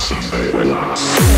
Sensei.